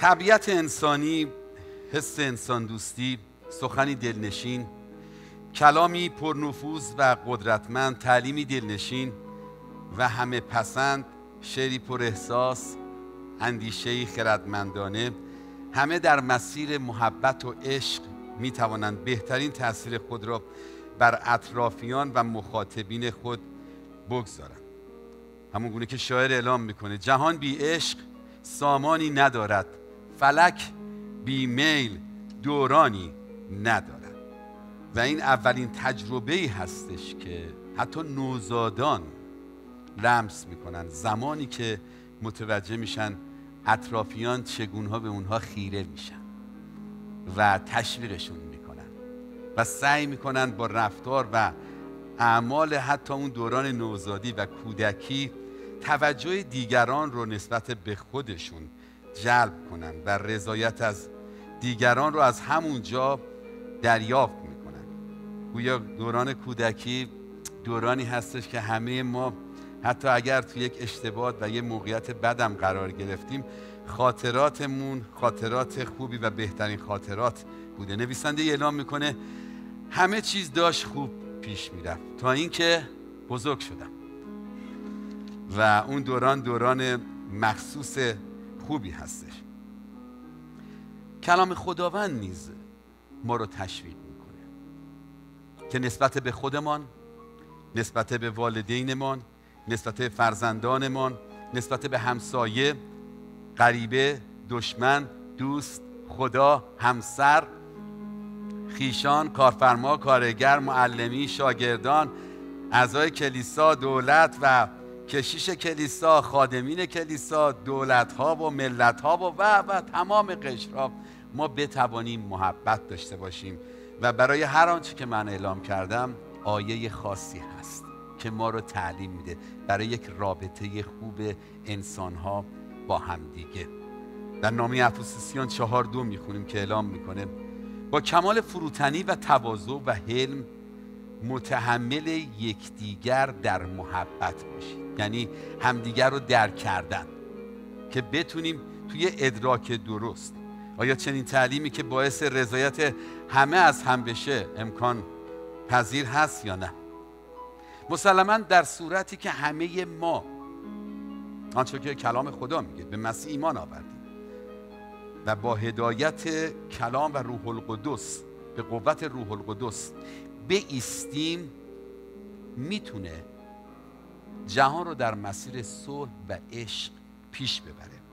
طبیعت انسانی حس انسان دوستی سخنی دلنشین کلامی پرنفوذ و قدرتمند تعلیمی دلنشین و همه پسند شعری پر احساس اندیشهی خردمندانه همه در مسیر محبت و عشق می توانند بهترین تاثیر خود را بر اطرافیان و مخاطبین خود بگذارند. همون گونه که شاعر اعلام می‌کنه جهان بی عشق سامانی ندارد. فلک بی میل دورانی ندارد. و این اولین تجربه هستش که حتی نوزادان لمس می‌کنن زمانی که متوجه میشن اطرافیان چگونها به اونها خیره میشن و تشویقشون می‌کنن و سعی می‌کنن با رفتار و اعمال حتی اون دوران نوزادی و کودکی توجه دیگران رو نسبت به خودشون جلب کنن و رضایت از دیگران رو از همونجا دریافت می‌کنن گویا دوران کودکی دورانی هستش که همه ما حتی اگر تو یک اشتباه و یه موقعیت بدم قرار گرفتیم خاطراتمون خاطرات خوبی و بهترین خاطرات بوده. نویسنده اعلام می‌کنه همه چیز داشت خوب پیش می‌رفت. تا اینکه بزرگ شدم. و اون دوران دوران مخصوص خوبی هستش. کلام خداوند نیز ما رو تشویق می‌کنه که نسبت به خودمان نسبت به والدینمان نسبت به فرزندانمان نسبت به همسایه غریبه دشمن دوست خدا همسر خیشان کارفرما کارگر معلمی شاگردان اعضای کلیسا دولت و کشیش کلیسا خادمین کلیسا دولت ها و ملت ها و و, و تمام قشرها ما بتوانیم محبت داشته باشیم. و برای هر آنچه که من اعلام کردم آیه خاصی هست که ما رو تعلیم میده برای یک رابطه خوب انسان ها با همدیگه. در نامی افسوسیان چهار دو می‌خونیم که اعلام می‌کنه با کمال فروتنی و تواضع و حلم متحمل یکدیگر در محبت باشید یعنی همدیگر رو درک کردن که بتونیم توی ادراک درست آیا چنین تعلیمی که باعث رضایت همه از هم بشه امکان پذیر هست یا نه؟ مسلما در صورتی که همه ما آنچه که کلام خدا میگه به مسیح ایمان آوردیم و با هدایت کلام و روح القدس به قوت روح القدس ایستیم می‌تونه جهان رو در مسیر صلح و عشق پیش ببره.